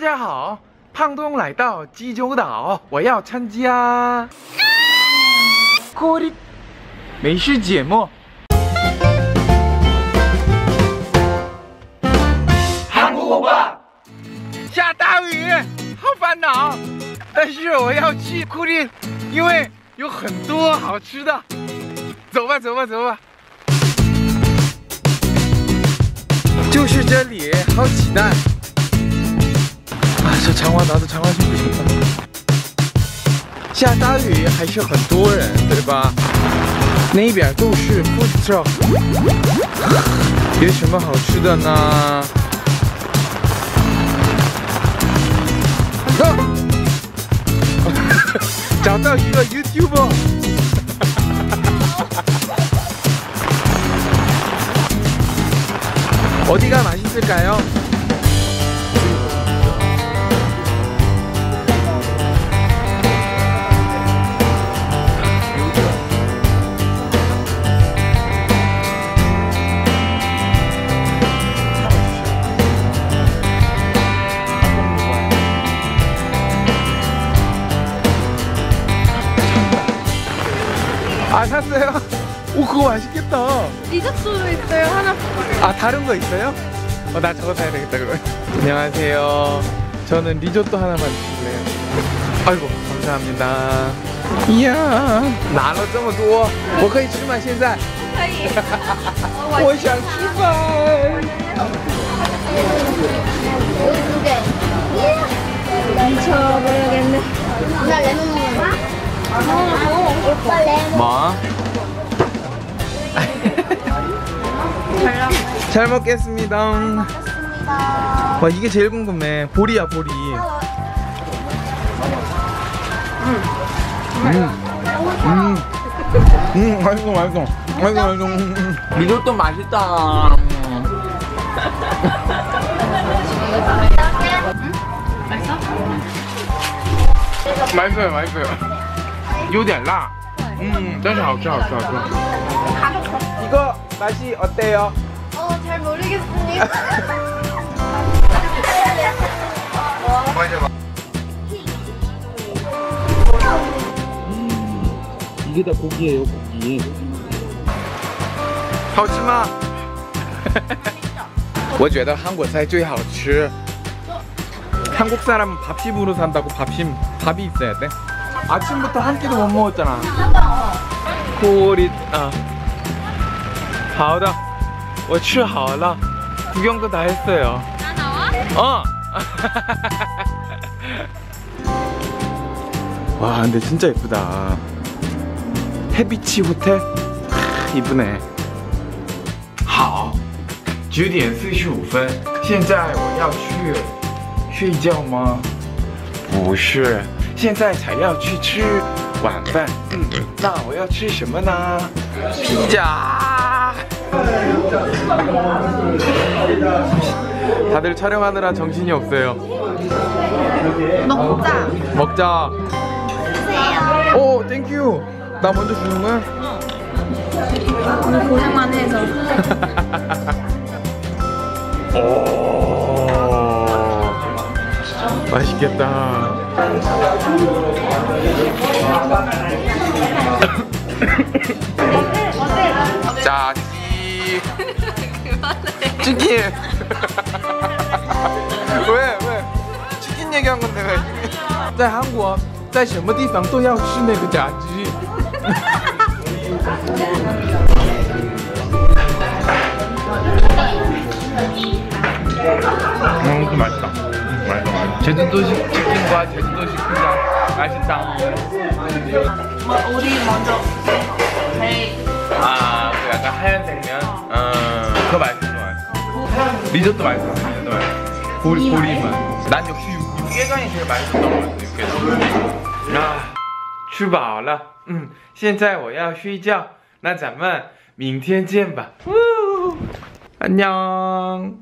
大家好，胖东来到济州岛，我要参加锅里美食节目。韩国欧巴，下大雨，好烦恼。但是我要去库里，因为有很多好吃的。走吧，走吧，走吧。就是这里，好期待。啊，这长袜拿着长袜就不行了。下大雨还是很多人，对吧？那边都是 food truck，有什么好吃的呢？啊！找到一个 YouTuber。 어디가 맛있을까요? 아 샀어요? 오 그거 맛있겠다 리조또 있어요 하나 아 다른 거 있어요? 어 나 저거 사야 되겠다 그러면 안녕하세요 저는 리조또 하나만 주실래요? 아이고 감사합니다 이야 拿了这么多我可以吃吗现在可以我想吃饭 미쳐 모르겠네 나 레몬 먹는 거 레몬 뭐? 잘 먹겠습니다. 먹습니다. 와 이게 제일 궁금해. 보리야 보리 음. 음. 맛있어 맛있어. 맛있어 맛있어. 음. 리조또 맛있다. 맛있어요 맛있어요 有点辣嗯但是好吃好吃好吃 이거 맛이 어때요? 어 잘 모르겠습니다 이게 다 고기예요, 고기. 好吃吗？我觉得韩国菜最好吃。 한국 사람은 밥심으로 산다고 밥심 밥이 있어야 돼. 아침부터 한 끼도 못 먹었잖아. 코리 아. 好的,我吃好了. 구경도 다 했어요. 나 나와? 어. 와 근데 진짜 예쁘다. 해비치 호텔 아, 이쁘네. 好，九点四十五分，现在我要去睡觉吗？不是， 现在才要去吃晚饭。嗯，那我要吃什么呢？披萨。 다들 촬영하느라 정신이 없어요. 먹자 먹자. 오, 땡큐. 나 먼저 주는 거야? 오늘 고생만 해서 오. 맛있겠다. 자, 찌. 치킨. 왜, 왜? 치킨 얘기한 건데 왜? 在韩国在什么地方都要吃那个炸鸡。 제주도식 치킨과 제주도식 피자 맛있다. 우리 먼저 제일 아, 그 약간 하얀색 면? 어, 그거 맛있어, 좋아해. 리조또 맛있어, 리조또 맛있어. 보리, 보리만. 난 역시 육, 육개장이 제일 맛있었던 것 같아, 육개장. 아, 吃饱了. 음, 现在我要睡觉.那咱们明天见吧. 안녕.